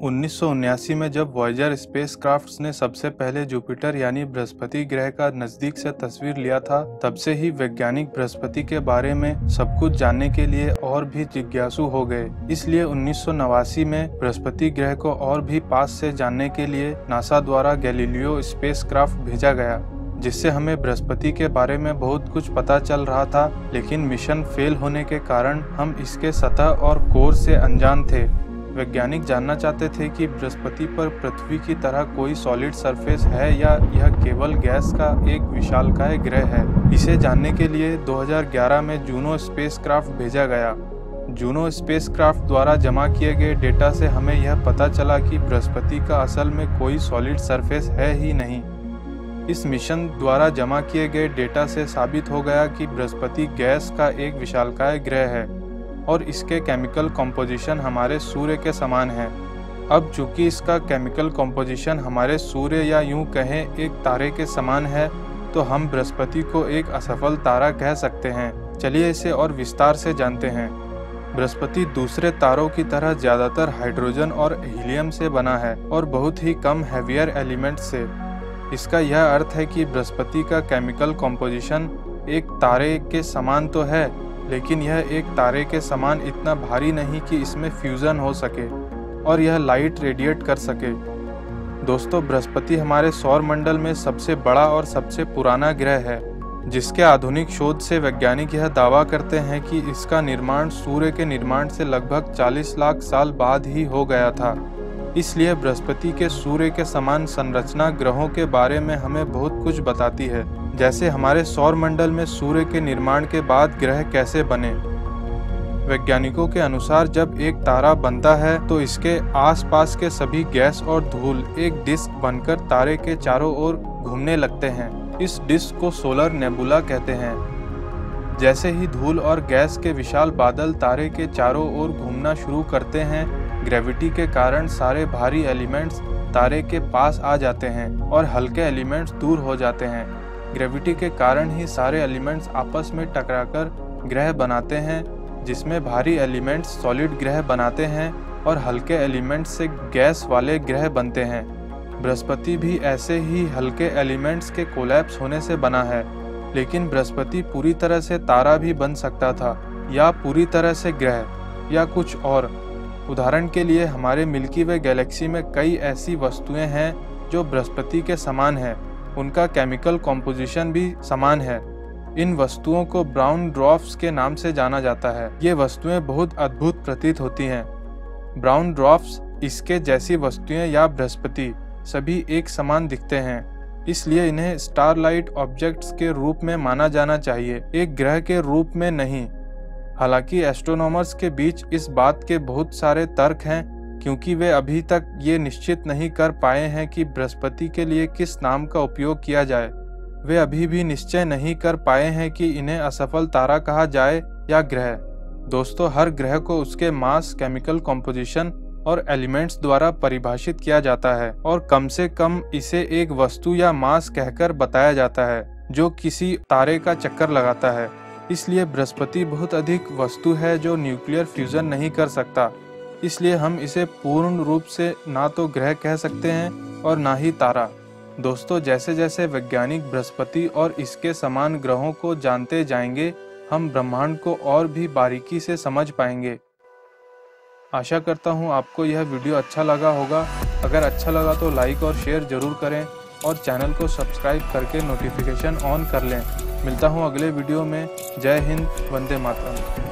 उन्नीस में जब वॉयजर स्पेसक्राफ्ट्स ने सबसे पहले जुपिटर यानी बृहस्पति ग्रह का नज़दीक से तस्वीर लिया था, तब से ही वैज्ञानिक बृहस्पति के बारे में सब कुछ जानने के लिए और भी जिज्ञासु हो गए। इसलिए उन्नीस सौ नवासी में बृहस्पति ग्रह को और भी पास से जानने के लिए नासा द्वारा गैलीलियो स्पेसक्राफ्ट भेजा गया, जिससे हमें बृहस्पति के बारे में बहुत कुछ पता चल रहा था, लेकिन मिशन फेल होने के कारण हम इसके सतह और कोर से अनजान थे। वैज्ञानिक जानना चाहते थे कि बृहस्पति पर पृथ्वी की तरह कोई सॉलिड सरफेस है या यह केवल गैस का एक विशालकाय ग्रह है। इसे जानने के लिए 2011 में जूनो स्पेसक्राफ्ट भेजा गया। जूनो स्पेसक्राफ्ट द्वारा जमा किए गए डेटा से हमें यह पता चला कि बृहस्पति का असल में कोई सॉलिड सरफेस है ही नहीं। इस मिशन द्वारा जमा किए गए डेटा से साबित हो गया कि बृहस्पति गैस का एक विशालकाय ग्रह है। और इसके केमिकल कॉम्पोजिशन हमारे सूर्य के समान है। अब चूँकि इसका केमिकल कॉम्पोजिशन हमारे सूर्य या यूँ कहें एक तारे के समान है तो हम बृहस्पति को एक असफल तारा कह सकते हैं। चलिए इसे और विस्तार से जानते हैं। बृहस्पति दूसरे तारों की तरह ज़्यादातर हाइड्रोजन और हीलियम से बना है और बहुत ही कम हैवियर एलिमेंट से। इसका यह अर्थ है कि बृहस्पति का केमिकल कॉम्पोजिशन एक तारे के समान तो है लेकिन यह एक तारे के समान इतना भारी नहीं कि इसमें फ्यूज़न हो सके और यह लाइट रेडिएट कर सके। दोस्तों, बृहस्पति हमारे सौर मंडल में सबसे बड़ा और सबसे पुराना ग्रह है, जिसके आधुनिक शोध से वैज्ञानिक यह दावा करते हैं कि इसका निर्माण सूर्य के निर्माण से लगभग 40 लाख साल बाद ही हो गया था। इसलिए बृहस्पति के सूर्य के समान संरचना ग्रहों के बारे में हमें बहुत कुछ बताती है। जैसे हमारे सौर मंडल में सूर्य के निर्माण के बाद ग्रह कैसे बने। वैज्ञानिकों के अनुसार जब एक तारा बनता है तो इसके आसपास के सभी गैस और धूल एक डिस्क बनकर तारे के चारों ओर घूमने लगते हैं। इस डिस्क को सोलर नेबुला कहते हैं। जैसे ही धूल और गैस के विशाल बादल तारे के चारों ओर घूमना शुरू करते हैं, ग्रेविटी के कारण सारे भारी एलिमेंट्स तारे के पास आ जाते हैं और हल्के एलिमेंट्स दूर हो जाते हैं। ग्रेविटी के कारण ही सारे एलिमेंट्स आपस में टकराकर ग्रह बनाते हैं, जिसमें भारी एलिमेंट्स सॉलिड ग्रह बनाते हैं और हल्के एलिमेंट्स से गैस वाले ग्रह बनते हैं। बृहस्पति भी ऐसे ही हल्के एलिमेंट्स के कोलैप्स होने से बना है, लेकिन बृहस्पति पूरी तरह से तारा भी बन सकता था, या पूरी तरह से ग्रह, या कुछ और। उदाहरण के लिए, हमारे मिल्की वे गैलेक्सी में कई ऐसी वस्तुएँ हैं जो बृहस्पति के समान हैं। उनका केमिकल कॉम्पोजिशन भी समान है। इन वस्तुओं को ब्राउन ड्रॉफ्स के नाम से जाना जाता है। ये वस्तुएँ बहुत अद्भुत प्रतीत होती हैं। ब्राउन ड्रॉफ्स इसके जैसी वस्तुएँ या बृहस्पति सभी एक समान दिखते हैं। इसलिए इन्हें स्टारलाइट ऑब्जेक्ट्स के रूप में माना जाना चाहिए। एक ग्रह के रूप में नहीं। हालाँकि एस्ट्रोनॉमर्स के बीच इस बात के बहुत सारे तर्क हैं क्योंकि वे अभी तक ये निश्चित नहीं कर पाए हैं कि बृहस्पति के लिए किस नाम का उपयोग किया जाए। वे अभी भी निश्चय नहीं कर पाए हैं कि इन्हें असफल तारा कहा जाए या ग्रह। दोस्तों, हर ग्रह को उसके मास, केमिकल कॉम्पोजिशन और एलिमेंट्स द्वारा परिभाषित किया जाता है और कम से कम इसे एक वस्तु या मास कहकर बताया जाता है, जो किसी तारे का चक्कर लगाता है। इसलिए बृहस्पति बहुत अधिक वस्तु है जो न्यूक्लियर फ्यूजन नहीं कर सकता। इसलिए हम इसे पूर्ण रूप से ना तो ग्रह कह सकते हैं और ना ही तारा। दोस्तों जैसे जैसे वैज्ञानिक बृहस्पति और इसके समान ग्रहों को जानते जाएँगे, हम ब्रह्मांड को और भी बारीकी से समझ पाएँगे। आशा करता हूँ आपको यह वीडियो अच्छा लगा होगा। अगर अच्छा लगा तो लाइक और शेयर ज़रूर करें और चैनल को सब्सक्राइब करके नोटिफिकेशन ऑन कर लें। मिलता हूँ अगले वीडियो में। जय हिंद, वंदे मातरम।